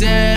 said